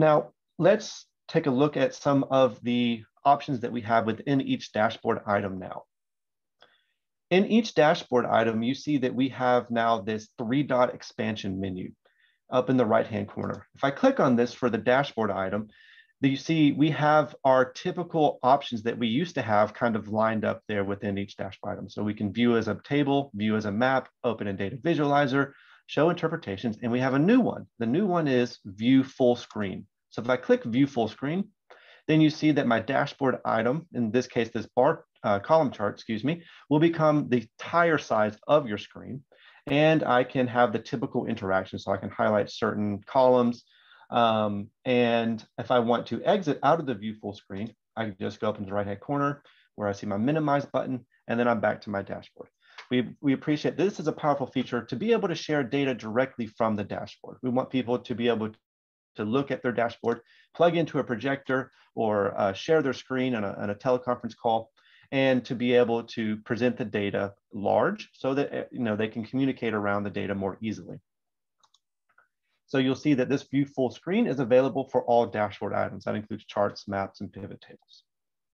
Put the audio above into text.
Now, let's take a look at some of the options that we have within each dashboard item now. In each dashboard item, you see that we have now this three dot expansion menu up in the right-hand corner. If I click on this for the dashboard item, you see we have our typical options that we used to have kind of lined up there within each dashboard item. So we can view as a table, view as a map, open in data visualizer, show interpretations, and we have a new one. The new one is view full screen. So if I click view full screen, then you see that my dashboard item, in this case, this bar uh, column chart, excuse me, will become the tire size of your screen. And I can have the typical interaction. So I can highlight certain columns. Um, and if I want to exit out of the view full screen, I can just go up in the right-hand corner where I see my minimize button, and then I'm back to my dashboard. We, we appreciate this is a powerful feature to be able to share data directly from the dashboard. We want people to be able to look at their dashboard, plug into a projector or uh, share their screen on a, on a teleconference call and to be able to present the data large so that uh, you know they can communicate around the data more easily. So you'll see that this view full screen is available for all dashboard items. That includes charts, maps, and pivot tables.